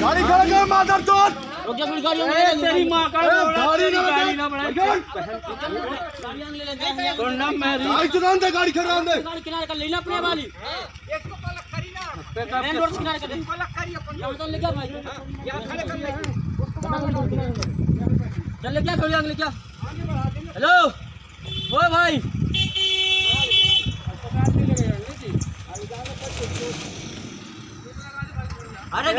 गाड़ी खड़ा कर माधर तो रुक जा थोड़ी गाड़ी ए, तेरी माँ का गाड़ी ना गाड़ी ना बड़ा गाड़ियाँ ले ले। कौन तो ना मेरी। गाड़ी चुकान दे गाड़ी खड़ा दे। गाड़ी किनारे कर लेना अपने वाली। इसको पलक करी ना मेन रोड किनारे कर पलक दे यहाँ तो ले क्या भाई? यहाँ खड़े कर ले। चल ले क्या थोड़ी आगे ले क्या? हेलो? ओ भाई। अरे